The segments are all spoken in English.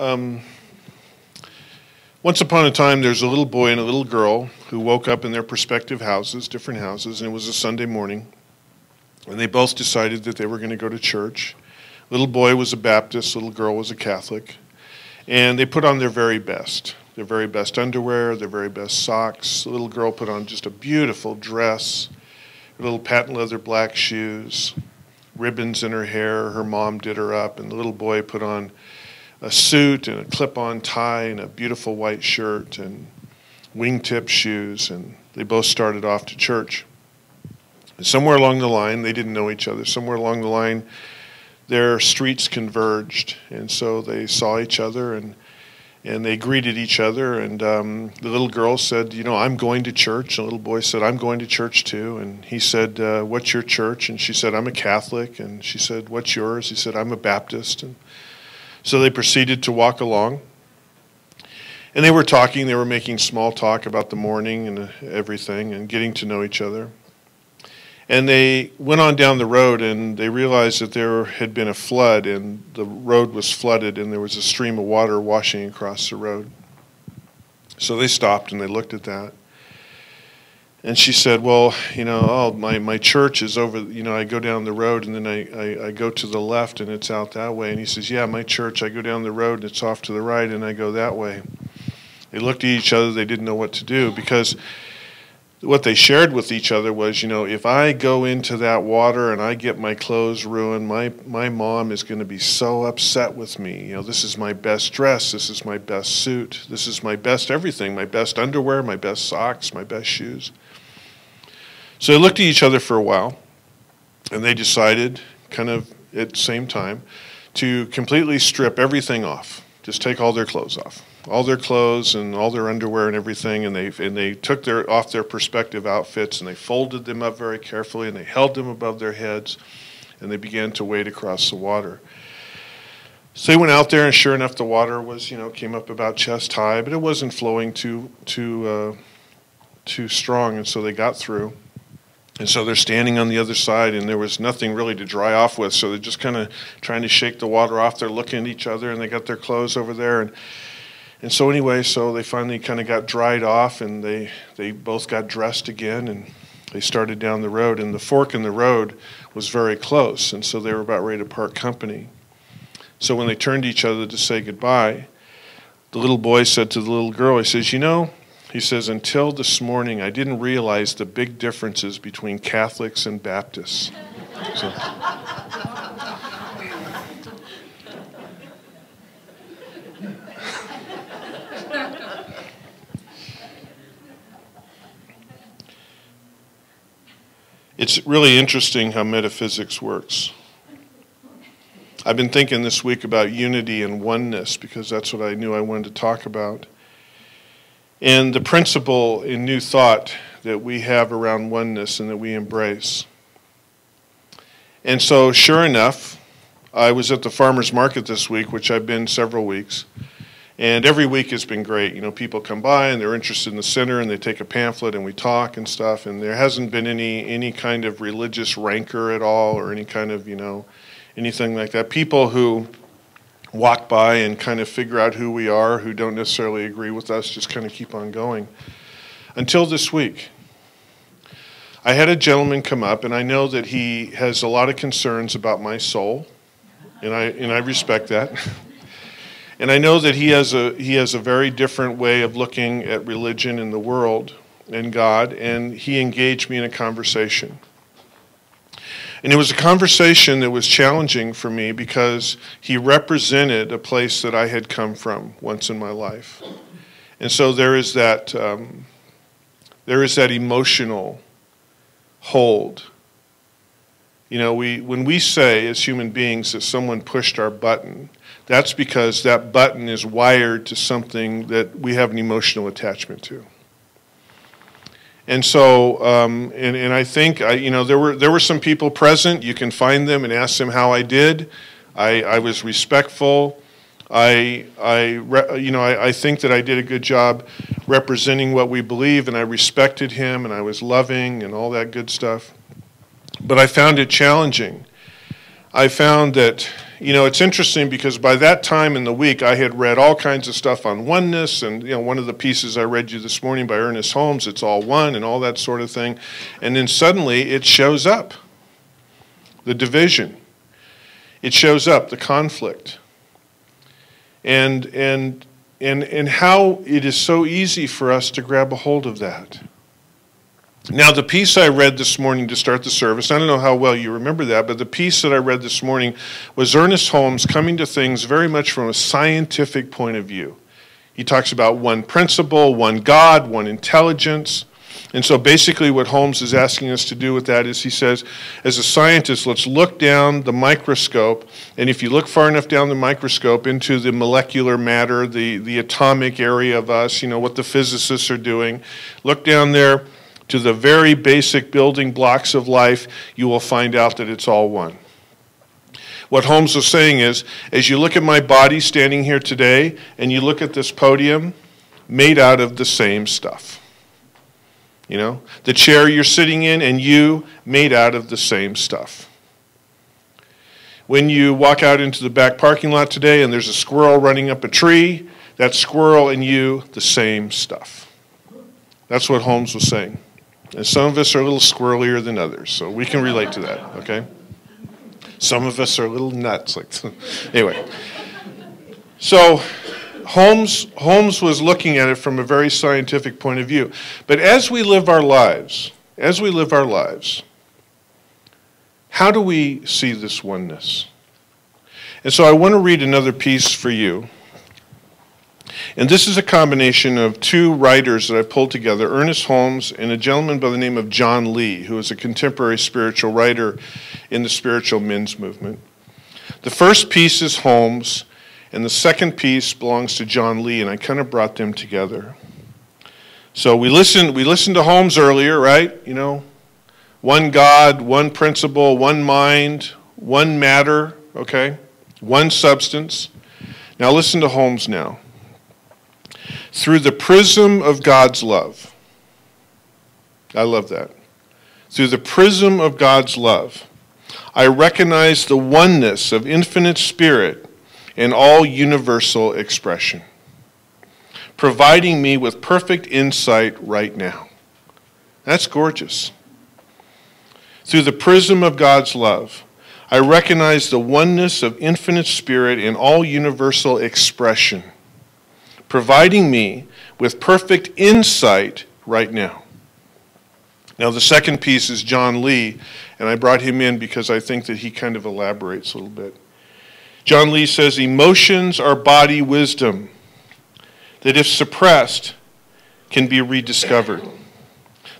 Um, once upon a time, there's a little boy and a little girl who woke up in their respective houses, different houses, and it was a Sunday morning. And they both decided that they were going to go to church. Little boy was a Baptist, little girl was a Catholic. And they put on their very best their very best underwear, their very best socks. The little girl put on just a beautiful dress, little patent leather black shoes, ribbons in her hair. Her mom did her up, and the little boy put on a suit and a clip on tie and a beautiful white shirt and wingtip shoes. And they both started off to church. And somewhere along the line, they didn't know each other. Somewhere along the line, their streets converged, and so they saw each other and and they greeted each other. And um, the little girl said, "You know, I'm going to church." And the little boy said, "I'm going to church too." And he said, uh, "What's your church?" And she said, "I'm a Catholic." And she said, "What's yours?" He said, "I'm a Baptist." And so they proceeded to walk along. And they were talking. They were making small talk about the morning and everything, and getting to know each other. And they went on down the road and they realized that there had been a flood and the road was flooded and there was a stream of water washing across the road. So they stopped and they looked at that. And she said, Well, you know, oh, my, my church is over, you know, I go down the road and then I, I, I go to the left and it's out that way. And he says, Yeah, my church, I go down the road and it's off to the right and I go that way. They looked at each other, they didn't know what to do because what they shared with each other was, you know, if I go into that water and I get my clothes ruined, my my mom is going to be so upset with me. You know, this is my best dress, this is my best suit, this is my best everything, my best underwear, my best socks, my best shoes. So they looked at each other for a while, and they decided, kind of at the same time, to completely strip everything off. Just take all their clothes off all their clothes and all their underwear and everything, and they and they took their off their perspective outfits and they folded them up very carefully and they held them above their heads, and they began to wade across the water. So they went out there, and sure enough, the water was you know came up about chest high, but it wasn't flowing too too uh, too strong, and so they got through. And so they're standing on the other side, and there was nothing really to dry off with. So they're just kind of trying to shake the water off. They're looking at each other, and they got their clothes over there, and and so anyway, so they finally kind of got dried off, and they they both got dressed again, and they started down the road. And the fork in the road was very close, and so they were about ready to part company. So when they turned to each other to say goodbye, the little boy said to the little girl, he says, "You know." He says, until this morning, I didn't realize the big differences between Catholics and Baptists. So, It's really interesting how metaphysics works. I've been thinking this week about unity and oneness because that's what I knew I wanted to talk about. And the principle in New Thought that we have around oneness and that we embrace. And so, sure enough, I was at the farmer's market this week, which I've been several weeks. And every week has been great. You know, people come by and they're interested in the center and they take a pamphlet and we talk and stuff. And there hasn't been any any kind of religious rancor at all or any kind of you know anything like that. People who walk by and kind of figure out who we are, who don't necessarily agree with us, just kind of keep on going. Until this week. I had a gentleman come up, and I know that he has a lot of concerns about my soul, and I, and I respect that. And I know that he has a he has a very different way of looking at religion and the world and God, and he engaged me in a conversation. And it was a conversation that was challenging for me because he represented a place that I had come from once in my life. And so there is that, um, there is that emotional hold. You know, we, when we say as human beings that someone pushed our button, that's because that button is wired to something that we have an emotional attachment to. And so, um, and, and I think, I, you know, there were, there were some people present. You can find them and ask them how I did. I, I was respectful. I, I, you know, I, I think that I did a good job representing what we believe, and I respected him, and I was loving, and all that good stuff. But I found it challenging. I found that you know, it's interesting because by that time in the week, I had read all kinds of stuff on oneness, and you know, one of the pieces I read you this morning by Ernest Holmes, it's all one, and all that sort of thing, and then suddenly it shows up, the division, it shows up, the conflict, and and and and how it is so easy for us to grab a hold of that. Now, the piece I read this morning to start the service, I don't know how well you remember that, but the piece that I read this morning was Ernest Holmes coming to things very much from a scientific point of view. He talks about one principle, one God, one intelligence. And so basically, what Holmes is asking us to do with that is he says, as a scientist, let's look down the microscope. And if you look far enough down the microscope into the molecular matter, the, the atomic area of us, you know, what the physicists are doing, look down there to the very basic building blocks of life, you will find out that it's all one. What Holmes was saying is, as you look at my body standing here today, and you look at this podium, made out of the same stuff. You know, the chair you're sitting in and you made out of the same stuff. When you walk out into the back parking lot today and there's a squirrel running up a tree, that squirrel and you, the same stuff. That's what Holmes was saying. And some of us are a little squirrelier than others, so we can relate to that, okay? Some of us are a little nuts. Like, anyway. So Holmes, Holmes was looking at it from a very scientific point of view. But as we live our lives, as we live our lives, how do we see this oneness? And so I want to read another piece for you. And this is a combination of two writers that I pulled together Ernest Holmes and a gentleman by the name of John Lee, who is a contemporary spiritual writer in the spiritual men's movement. The first piece is Holmes, and the second piece belongs to John Lee, and I kind of brought them together. So we listened, we listened to Holmes earlier, right? You know, one God, one principle, one mind, one matter, okay? One substance. Now listen to Holmes now through the prism of God's love. I love that. Through the prism of God's love, I recognize the oneness of infinite spirit in all universal expression, providing me with perfect insight right now. That's gorgeous. Through the prism of God's love, I recognize the oneness of infinite spirit in all universal expression providing me with perfect insight right now. Now, the second piece is John Lee, and I brought him in because I think that he kind of elaborates a little bit. John Lee says emotions are body wisdom that, if suppressed, can be rediscovered.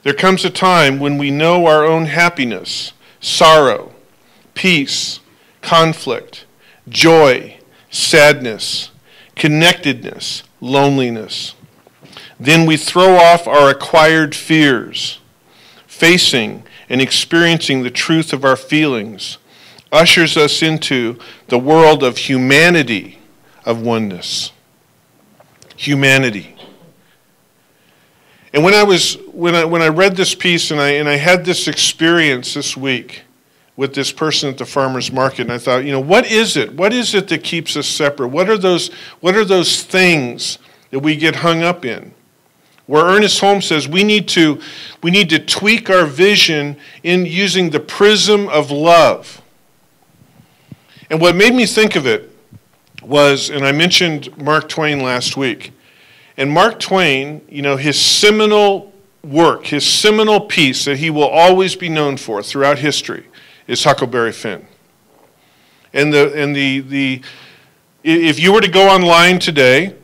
There comes a time when we know our own happiness, sorrow, peace, conflict, joy, sadness, connectedness, loneliness. Then we throw off our acquired fears, facing and experiencing the truth of our feelings ushers us into the world of humanity, of oneness. Humanity. And when I was when I when I read this piece and I and I had this experience this week, with this person at the farmers market and I thought, you know, what is it? What is it that keeps us separate? What are those what are those things that we get hung up in? Where Ernest Holmes says we need to we need to tweak our vision in using the prism of love. And what made me think of it was, and I mentioned Mark Twain last week. And Mark Twain, you know, his seminal work, his seminal piece that he will always be known for throughout history is Huckleberry Finn. And the and the the if you were to go online today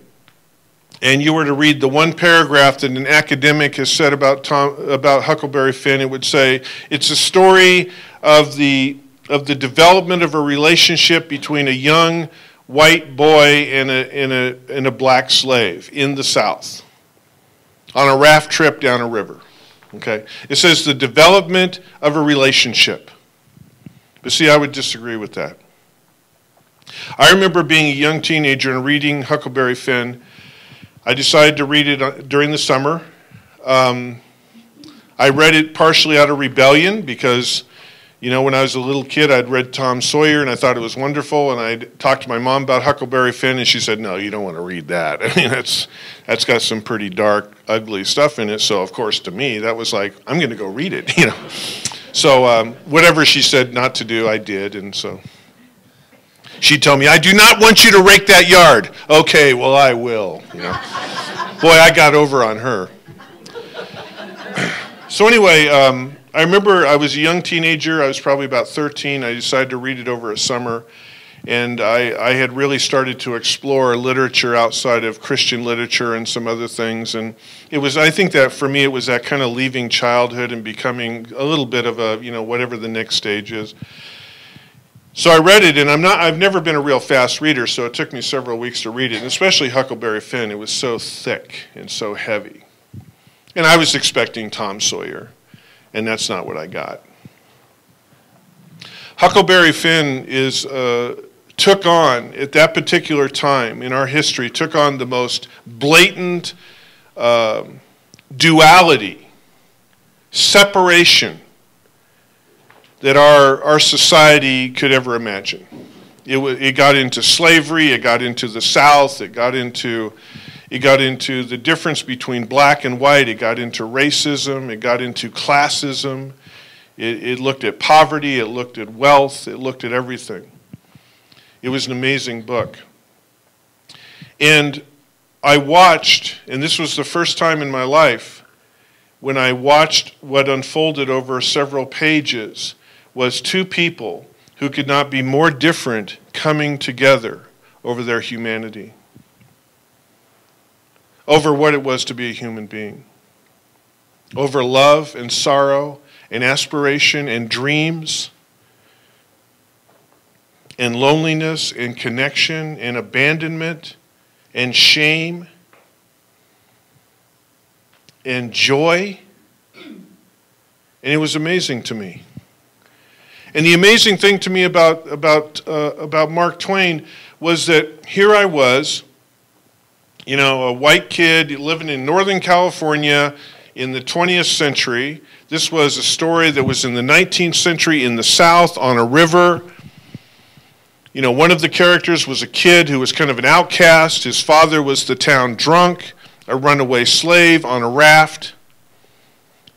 and you were to read the one paragraph that an academic has said about Tom, about Huckleberry Finn, it would say it's a story of the of the development of a relationship between a young white boy and a, and a, and a black slave in the South on a raft trip down a river. Okay? It says the development of a relationship. But see, I would disagree with that. I remember being a young teenager and reading Huckleberry Finn. I decided to read it uh, during the summer. Um, I read it partially out of rebellion because, you know, when I was a little kid, I'd read Tom Sawyer and I thought it was wonderful. And I talked to my mom about Huckleberry Finn, and she said, "No, you don't want to read that. I mean, that's that's got some pretty dark, ugly stuff in it." So, of course, to me, that was like, "I'm going to go read it," you know. So, um, whatever she said not to do, I did, and so she'd tell me, "I do not want you to rake that yard." Okay, well, I will. You know, boy, I got over on her. So anyway. Um, I remember I was a young teenager. I was probably about 13. I decided to read it over a summer. And I, I had really started to explore literature outside of Christian literature and some other things. And it was, I think that for me, it was that kind of leaving childhood and becoming a little bit of a, you know, whatever the next stage is. So I read it, and I'm not, I've never been a real fast reader, so it took me several weeks to read it, and especially Huckleberry Finn. It was so thick and so heavy. And I was expecting Tom Sawyer and that's not what I got. Huckleberry Finn is, uh, took on, at that particular time in our history, took on the most blatant uh, duality, separation that our, our society could ever imagine. It, it got into slavery, it got into the South, it got into it got into the difference between black and white. It got into racism. It got into classism. It, it, looked at poverty. It looked at wealth. It looked at everything. It was an amazing book. And I watched, and this was the first time in my life when I watched what unfolded over several pages was two people who could not be more different coming together over their humanity over what it was to be a human being, over love and sorrow and aspiration and dreams and loneliness and connection and abandonment and shame and joy. And it was amazing to me. And the amazing thing to me about, about, uh, about Mark Twain was that here I was you know, a white kid living in Northern California in the 20th century. This was a story that was in the 19th century in the South on a river. You know, one of the characters was a kid who was kind of an outcast. His father was the town drunk, a runaway slave on a raft.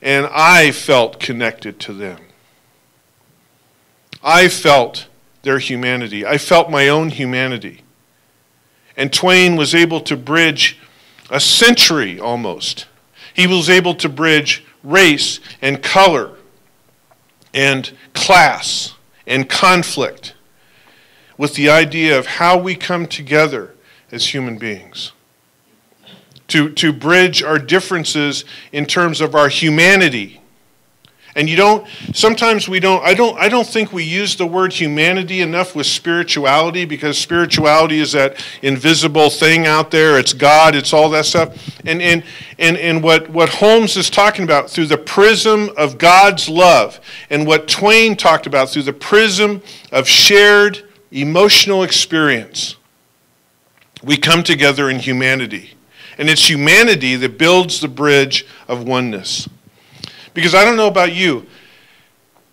And I felt connected to them. I felt their humanity. I felt my own humanity. And Twain was able to bridge a century almost. He was able to bridge race and color and class and conflict with the idea of how we come together as human beings. To, to bridge our differences in terms of our humanity and you don't sometimes we don't I don't I don't think we use the word humanity enough with spirituality because spirituality is that invisible thing out there. It's God, it's all that stuff. And and and, and what, what Holmes is talking about through the prism of God's love, and what Twain talked about through the prism of shared emotional experience. We come together in humanity. And it's humanity that builds the bridge of oneness. Because I don't know about you,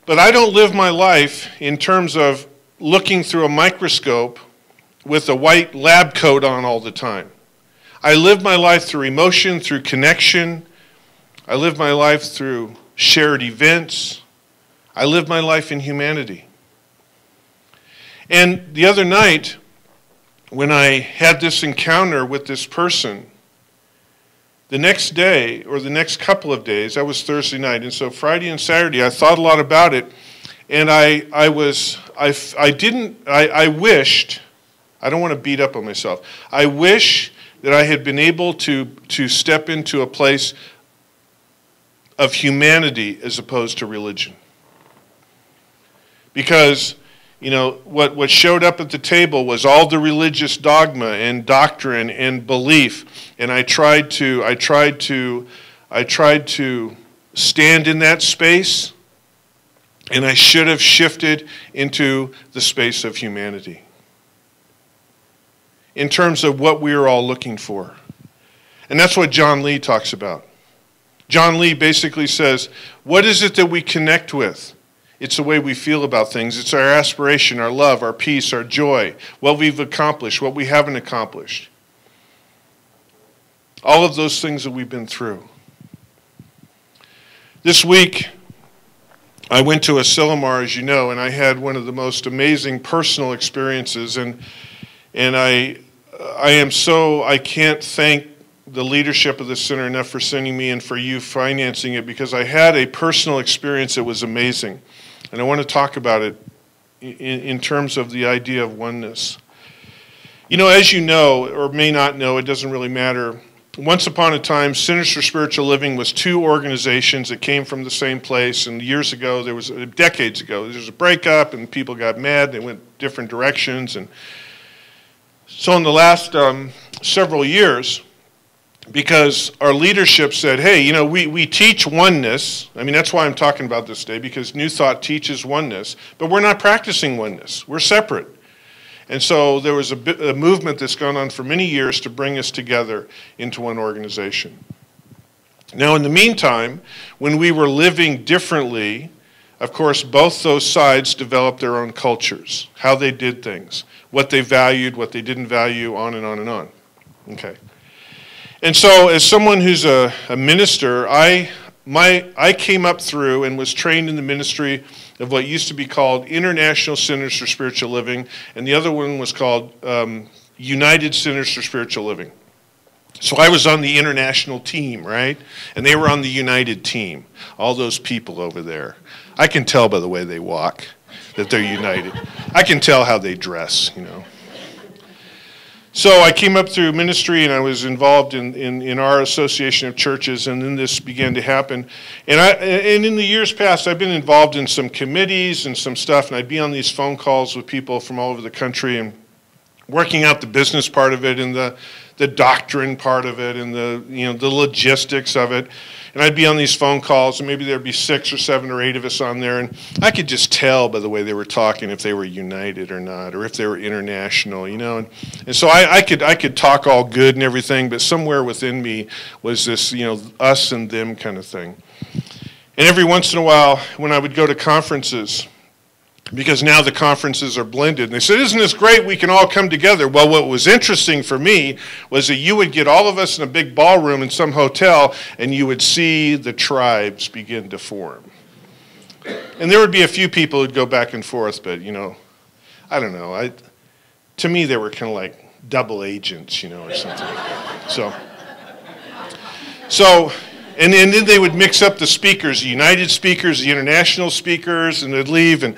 but I don't live my life in terms of looking through a microscope with a white lab coat on all the time. I live my life through emotion, through connection. I live my life through shared events. I live my life in humanity. And the other night, when I had this encounter with this person, the next day, or the next couple of days, that was Thursday night, and so Friday and Saturday, I thought a lot about it, and I, I was, I, I didn't, I, I wished, I don't want to beat up on myself, I wish that I had been able to, to step into a place of humanity as opposed to religion. Because you know, what, what showed up at the table was all the religious dogma and doctrine and belief. And I tried to, I tried to, I tried to stand in that space, and I should have shifted into the space of humanity in terms of what we are all looking for. And that's what John Lee talks about. John Lee basically says, What is it that we connect with? It's the way we feel about things. It's our aspiration, our love, our peace, our joy, what we've accomplished, what we haven't accomplished. All of those things that we've been through. This week, I went to Asilomar, as you know, and I had one of the most amazing personal experiences. And, and I, I am so, I can't thank the leadership of the center enough for sending me and for you financing it because I had a personal experience that was amazing. And I want to talk about it in, in terms of the idea of oneness. You know, as you know, or may not know, it doesn't really matter. Once upon a time, for Spiritual Living was two organizations that came from the same place. And years ago, there was decades ago, there was a breakup, and people got mad. They went different directions. And so, in the last um, several years, because our leadership said, hey, you know, we, we teach oneness. I mean, that's why I'm talking about this today, because New Thought teaches oneness, but we're not practicing oneness. We're separate. And so there was a, bit, a movement that's gone on for many years to bring us together into one organization. Now, in the meantime, when we were living differently, of course, both those sides developed their own cultures, how they did things, what they valued, what they didn't value, on and on and on. Okay. And so, as someone who's a, a minister, I, my, I came up through and was trained in the ministry of what used to be called International Centers for Spiritual Living, and the other one was called um, United Centers for Spiritual Living. So I was on the international team, right? And they were on the united team. All those people over there. I can tell by the way they walk that they're united. I can tell how they dress, you know. So I came up through ministry and I was involved in, in, in, our association of churches, and then this began to happen. And, I, and in the years past, I've been involved in some committees and some stuff, and I'd be on these phone calls with people from all over the country and working out the business part of it and the, the doctrine part of it and the, you know, the logistics of it. And I'd be on these phone calls, and maybe there'd be six or seven or eight of us on there, and I could just tell by the way they were talking if they were united or not, or if they were international, you know. And, and so I, I could I could talk all good and everything, but somewhere within me was this, you know, us and them kind of thing. And every once in a while, when I would go to conferences, because now the conferences are blended. And they said, Isn't this great? We can all come together. Well, what was interesting for me was that you would get all of us in a big ballroom in some hotel, and you would see the tribes begin to form. And there would be a few people who'd go back and forth, but, you know, I don't know. I, to me, they were kind of like double agents, you know, or something. So, so and, and then they would mix up the speakers, the United speakers, the international speakers, and they'd leave. And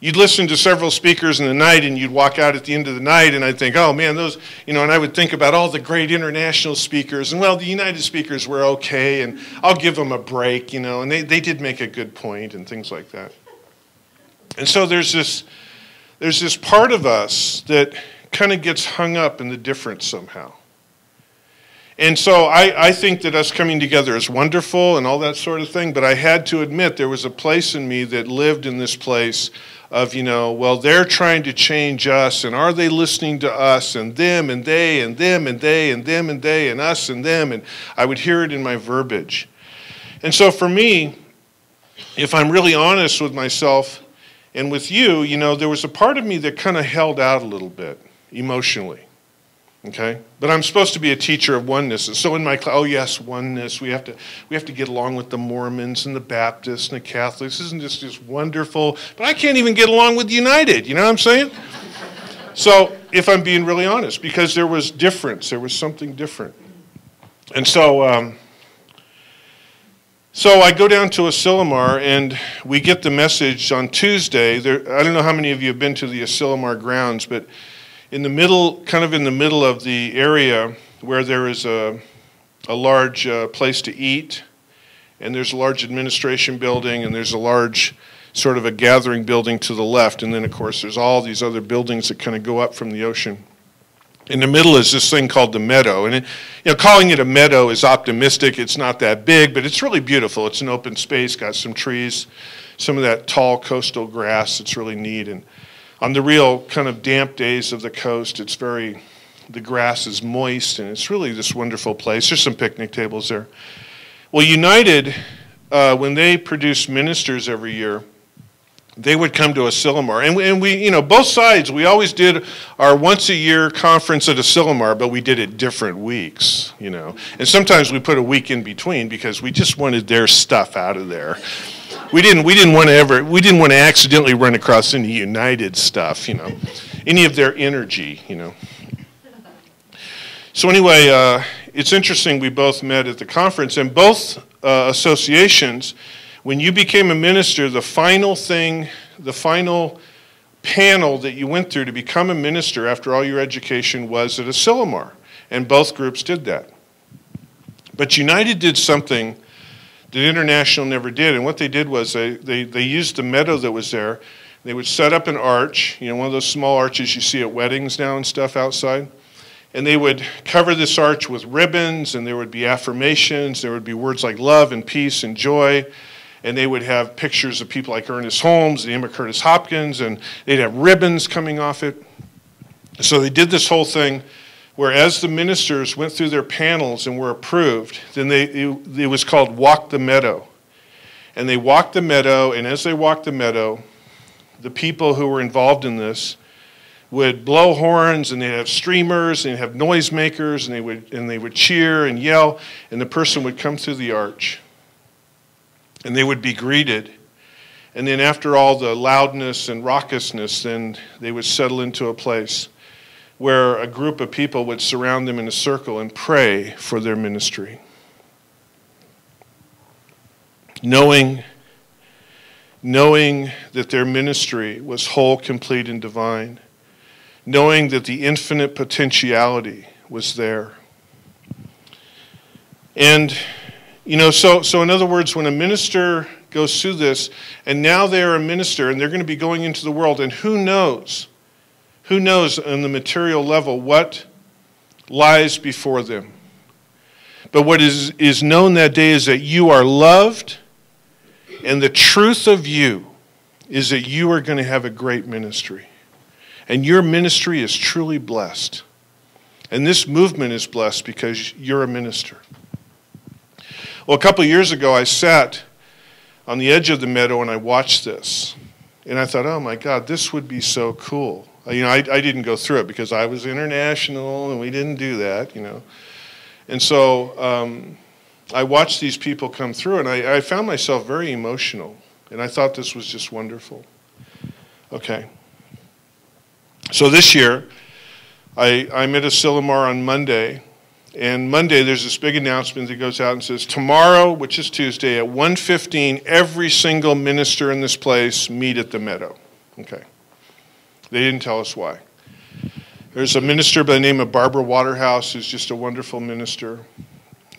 you'd listen to several speakers in the night and you'd walk out at the end of the night and I'd think, oh man, those, you know, and I would think about all the great international speakers. And well, the United speakers were okay and I'll give them a break, you know, and they, they did make a good point and things like that. And so there's this, there's this part of us that kind of gets hung up in the difference somehow. And so I, I think that us coming together is wonderful and all that sort of thing, but I had to admit there was a place in me that lived in this place of, you know, well, they're trying to change us, and are they listening to us, and them, and they, and them, and they, and them, and they, and us, and them, and I would hear it in my verbiage. And so for me, if I'm really honest with myself and with you, you know, there was a part of me that kind of held out a little bit emotionally. Okay? But I'm supposed to be a teacher of oneness. And so in my class, oh yes, oneness. We have to we have to get along with the Mormons and the Baptists and the Catholics. Isn't this just wonderful? But I can't even get along with United. You know what I'm saying? so if I'm being really honest, because there was difference, there was something different. And so um, so I go down to Asilomar and we get the message on Tuesday. There, I don't know how many of you have been to the Asilomar grounds, but in the middle, kind of in the middle of the area where there is a, a large uh, place to eat, and there's a large administration building, and there's a large sort of a gathering building to the left, and then of course there's all these other buildings that kind of go up from the ocean. In the middle is this thing called the meadow, and it, you know, calling it a meadow is optimistic. It's not that big, but it's really beautiful. It's an open space, got some trees, some of that tall coastal grass. It's really neat, and on the real kind of damp days of the coast, it's very, the grass is moist and it's really this wonderful place. There's some picnic tables there. Well, United, uh, when they produce ministers every year, they would come to Asilomar. And and we, you know, both sides, we always did our once a year conference at Asilomar, but we did it different weeks, you know. And sometimes we put a week in between because we just wanted their stuff out of there. We didn't, we didn't want to ever, we didn't want to accidentally run across any United stuff, you know, any of their energy, you know. So anyway, uh, it's interesting we both met at the conference, and both uh, associations when you became a minister, the final thing, the final panel that you went through to become a minister after all your education was at Asilomar. And both groups did that. But United did something that International never did. And what they did was they, they, they used the meadow that was there. They would set up an arch, you know, one of those small arches you see at weddings now and stuff outside. And they would cover this arch with ribbons, and there would be affirmations. There would be words like love and peace and joy and they would have pictures of people like Ernest Holmes, the Emma Curtis Hopkins, and they'd have ribbons coming off it. So they did this whole thing where as the ministers went through their panels and were approved, then they, it, it was called Walk the Meadow. And they walked the meadow, and as they walked the meadow, the people who were involved in this would blow horns and they'd have streamers and they'd have noisemakers and they would and they would cheer and yell and the person would come through the arch and they would be greeted. And then, after all the loudness and raucousness, then they would settle into a place where a group of people would surround them in a circle and pray for their ministry. Knowing, knowing that their ministry was whole, complete, and divine. Knowing that the infinite potentiality was there. And you know, so, so in other words, when a minister goes through this, and now they're a minister and they're going to be going into the world, and who knows, who knows on the material level what lies before them. But what is, is known that day is that you are loved, and the truth of you is that you are going to have a great ministry. And your ministry is truly blessed. And this movement is blessed because you're a minister. Well, a couple years ago, I sat on the edge of the meadow and I watched this. And I thought, oh my God, this would be so cool. You know, I, I didn't go through it because I was international and we didn't do that, you know. And so um, I watched these people come through and I, I found myself very emotional. And I thought this was just wonderful. Okay. So this year, I, I'm at Asilomar on Monday and Monday, there's this big announcement that goes out and says, tomorrow, which is Tuesday, at 1.15, every single minister in this place meet at the meadow. Okay. They didn't tell us why. There's a minister by the name of Barbara Waterhouse who's just a wonderful minister.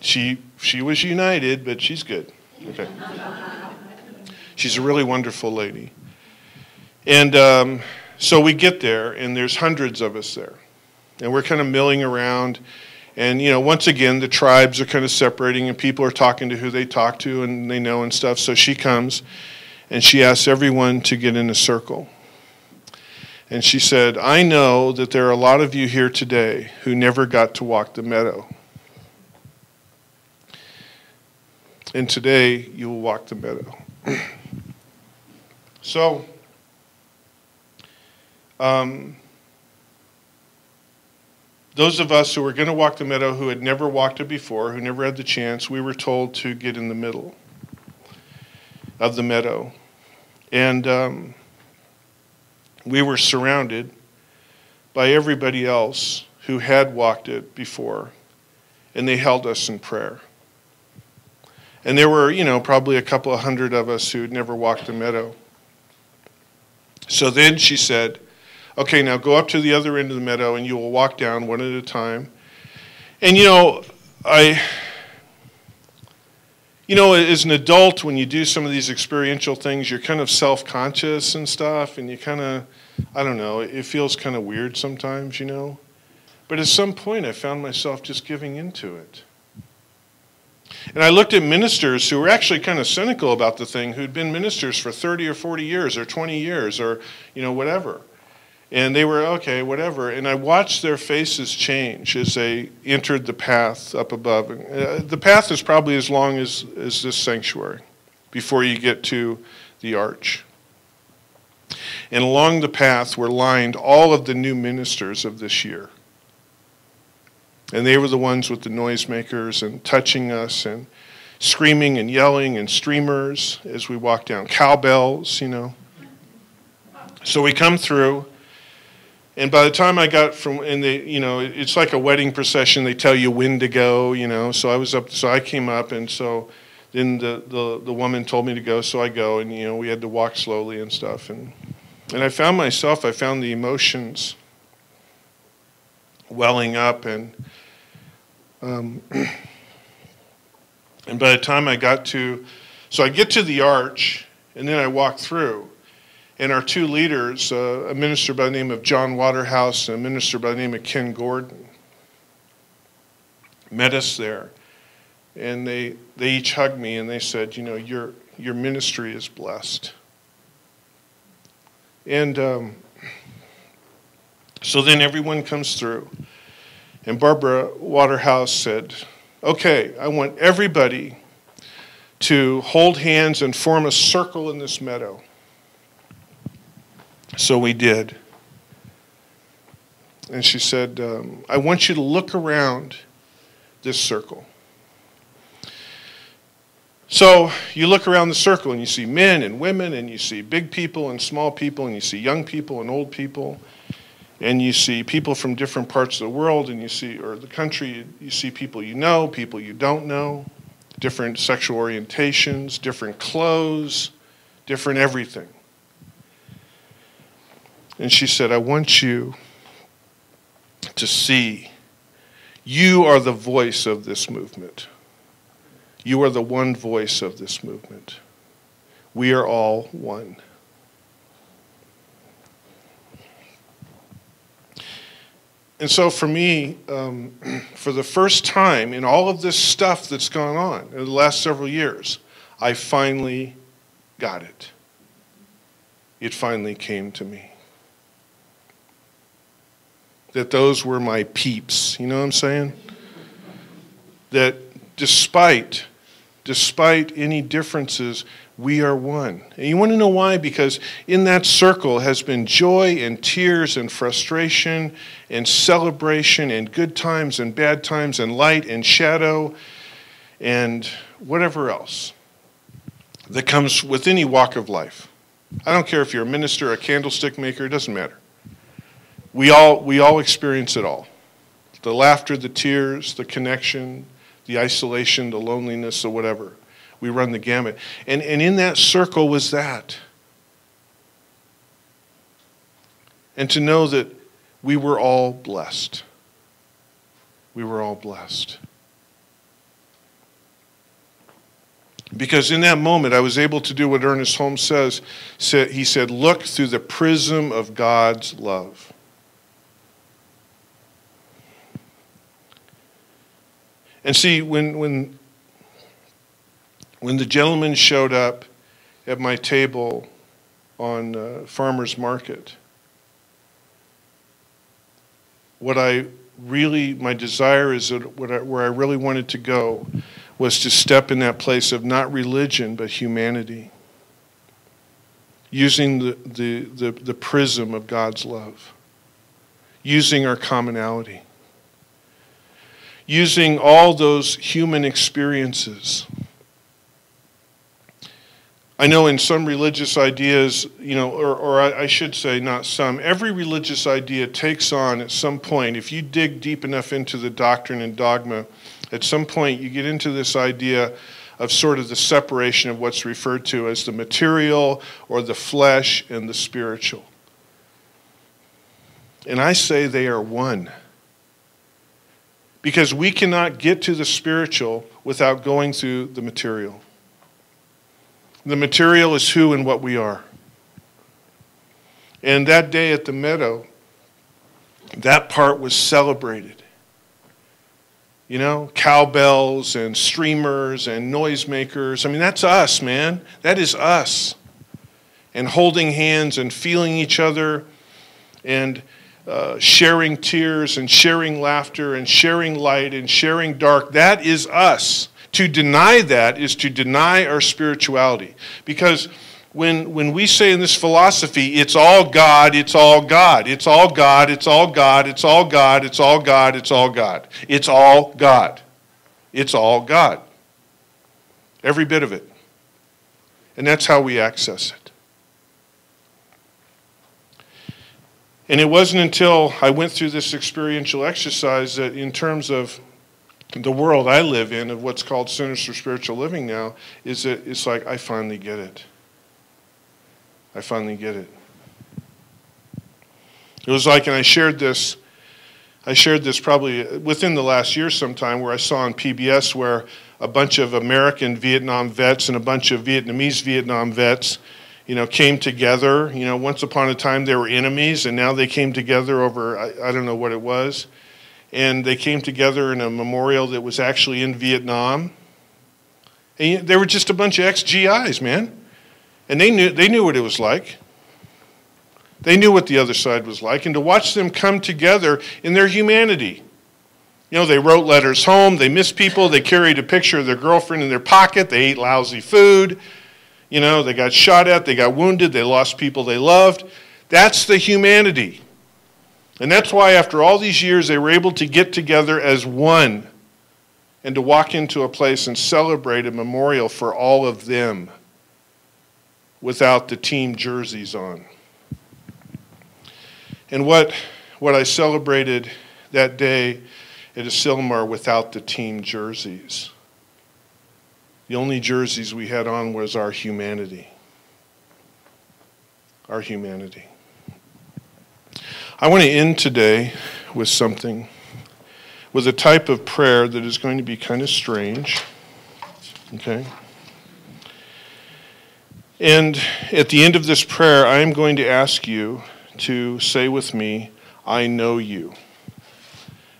She, she was united, but she's good. Okay. she's a really wonderful lady. And um, so we get there, and there's hundreds of us there. And we're kind of milling around. And, you know, once again, the tribes are kind of separating and people are talking to who they talk to and they know and stuff. So she comes and she asks everyone to get in a circle. And she said, I know that there are a lot of you here today who never got to walk the meadow. And today you will walk the meadow. so, um, those of us who were going to walk the meadow who had never walked it before, who never had the chance, we were told to get in the middle of the meadow. And um, we were surrounded by everybody else who had walked it before, and they held us in prayer. And there were, you know, probably a couple of hundred of us who had never walked the meadow. So then she said, Okay, now go up to the other end of the meadow and you will walk down one at a time. And you know, I you know, as an adult, when you do some of these experiential things, you're kind of self conscious and stuff, and you kind of, I don't know, it feels kind of weird sometimes, you know. But at some point, I found myself just giving into it. And I looked at ministers who were actually kind of cynical about the thing, who'd been ministers for 30 or 40 years or 20 years or, you know, whatever. And they were, okay, whatever. And I watched their faces change as they entered the path up above. Uh, the path is probably as long as, as this sanctuary before you get to the arch. And along the path were lined all of the new ministers of this year. And they were the ones with the noisemakers and touching us and screaming and yelling and streamers as we walked down, cowbells, you know. So we come through, and by the time I got from, and they, you know, it's like a wedding procession. They tell you when to go, you know. So I was up, so I came up, and so then the, the, the woman told me to go, so I go, and you know, we had to walk slowly and stuff, and and I found myself, I found the emotions welling up, and um, and by the time I got to, so I get to the arch, and then I walk through, and our two leaders, uh, a minister by the name of John Waterhouse and a minister by the name of Kenn Gordon, met us there. And they, they each hugged me and they said, You know, your, your ministry is blessed. And um, so then everyone comes through. And Barbara Waterhouse said, Okay, I want everybody to hold hands and form a circle in this meadow. So we did. And she said, um, I want you to look around this circle. So you look around the circle and you see men and women, and you see big people and small people, and you see young people and old people and you see people from different parts of the world and you see or the country you see people you know people you don't know different sexual orientations different clothes different everything and she said i want you to see you are the voice of this movement you are the one voice of this movement we are all one And so for me, um, for the first time in all of this stuff that's gone on in the last several years, I finally got it. It finally came to me. That those were my peeps. You know what I'm saying? That despite, despite any differences, we are one. And you want to know why? Because in that circle has been joy and tears and frustration and celebration and good times and bad times and light and shadow and whatever else that comes with any walk of life. I don't care if you're a minister, a candlestick maker, it doesn't matter. We all, we all experience it all the laughter, the tears, the connection, the isolation, the loneliness, or whatever. We run the gamut. And, and in that circle was that. And to know that we were all blessed. We were all blessed. Because in that moment, I was able to do what Ernest Holmes says. Said he said, Look through the prism of God's love. And see, when, when when the gentleman showed up at my table on uh, farmer's market, what I really, my desire is that what I, where I really wanted to go was to step in that place of not religion, but humanity, using the, the, the, the prism of God's love, using our commonality, using all those human experiences I know in some religious ideas, you know, or, or I, I, should say, not some, every religious idea takes on at some point, if you dig deep enough into the doctrine and dogma, at some point you get into this idea of sort of the separation of what's referred to as the material or the flesh and the spiritual. And I say they are one. Because we cannot get to the spiritual without going through the material. The material is who and what we are. And that day at the meadow, that part was celebrated. You know, cowbells and streamers and noisemakers. I mean, that's us, man. That is us. And holding hands and feeling each other and uh, sharing tears and sharing laughter and sharing light and sharing dark. That is us. To deny that is to deny our spirituality. Because when, when we say in this philosophy, it's all God, it's all God, it's all God, it's all God, it's all God, it's all God, it's all God. It's all God. It's all God. Every bit of it. And that's how we access it. And it wasn't until I went through this experiential exercise that, in terms of the world I live in, of what's called Centers for Spiritual Living now, is that it's like I finally get it. I finally get it. It was like, and I shared this, I shared this probably within the last year sometime, where I saw on PBS where a bunch of American Vietnam vets and a bunch of Vietnamese Vietnam vets, you know, came together. You know, once upon a time they were enemies, and now they came together over, I, I don't know what it was. And they came together in a memorial that was actually in Vietnam. And they were just a bunch of ex GIs, man. And they knew, they knew what it was like. They knew what the other side was like. And to watch them come together in their humanity. You know, they wrote letters home, they missed people, they carried a picture of their girlfriend in their pocket, they ate lousy food. You know, they got shot at, they got wounded, they lost people they loved. That's the humanity. And that's why, after all these years, they were able to get together as one and to walk into a place and celebrate a memorial for all of them without the team jerseys on. And what, what I celebrated that day at Asilomar without the team jerseys. The only jerseys we had on was our humanity. Our humanity. I want to end today with something, with a type of prayer that is going to be kind of strange. Okay? And at the end of this prayer, I am going to ask you to say with me, I know you.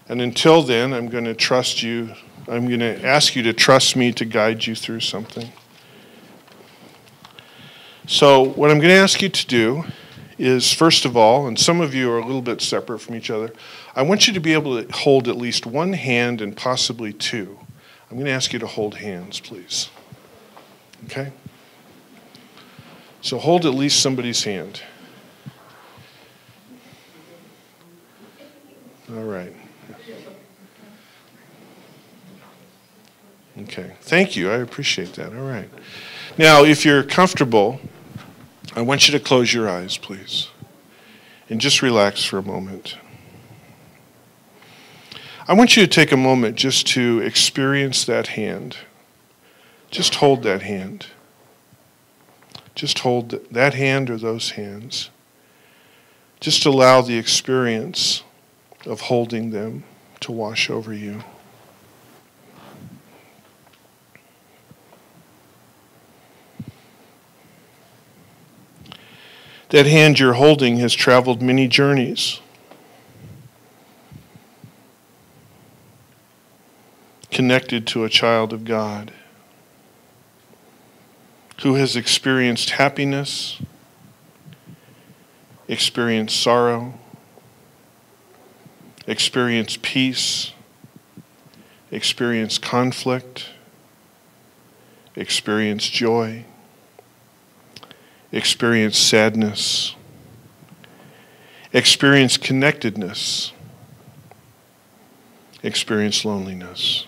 And until then, I'm going to trust you. I'm going to ask you to trust me to guide you through something. So, what I'm going to ask you to do is, first of all, and some of you are a little bit separate from each other, I want you to be able to hold at least one hand and possibly two. I'm going to ask you to hold hands, please. Okay? So hold at least somebody's hand. All right. Okay. Thank you. I appreciate that. All right. Now, if you're comfortable, I want you to close your eyes, please, and just relax for a moment. I want you to take a moment just to experience that hand. Just hold that hand. Just hold that hand or those hands. Just allow the experience of holding them to wash over you. That hand you're holding has traveled many journeys. Connected to a child of God who has experienced happiness, experienced sorrow, experienced peace, experienced conflict, experienced joy, experienced sadness, experience connectedness, experience loneliness.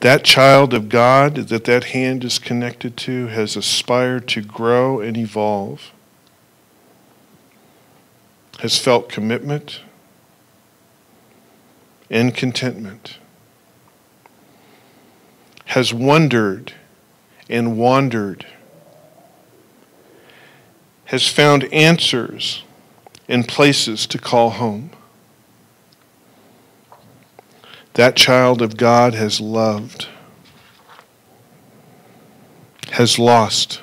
That child of God that that hand is connected to has aspired to grow and evolve, has felt commitment and contentment, has wondered and wandered, has found answers and places to call home. That child of God has loved, has lost,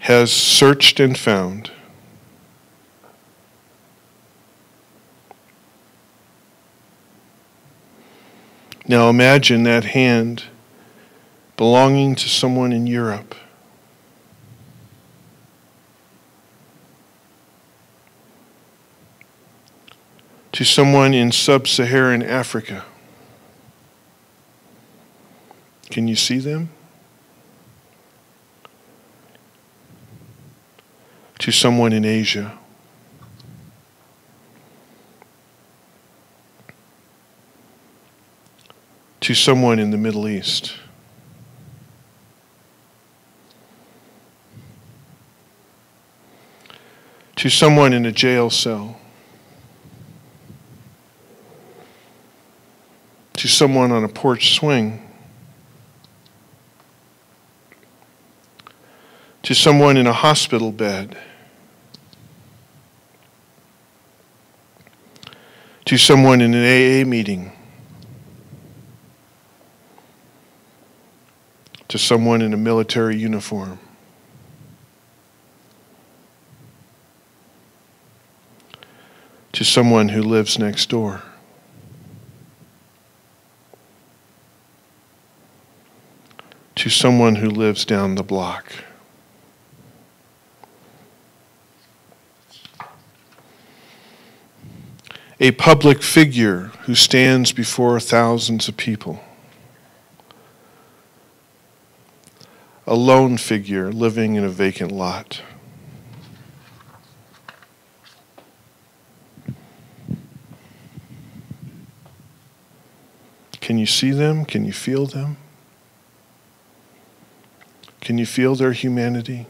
has searched and found. Now imagine that hand belonging to someone in Europe to someone in sub Saharan Africa, Can you see them? To someone in Asia. To someone in the Middle East. To someone in a jail cell. To someone on a porch swing. to someone in a hospital bed, to someone in an AA meeting, to someone in a military uniform. To someone who lives next door. To someone who lives down the block. a public figure who stands before thousands of people, a lone figure living in a vacant lot. Can you see them? Can you feel them? Can you feel their humanity?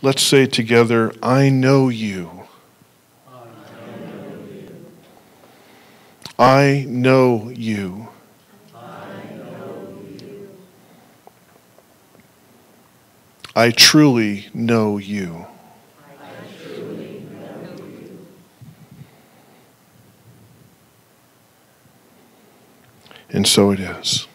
Let's say together, I know you. I know you. I truly know you. And so it is.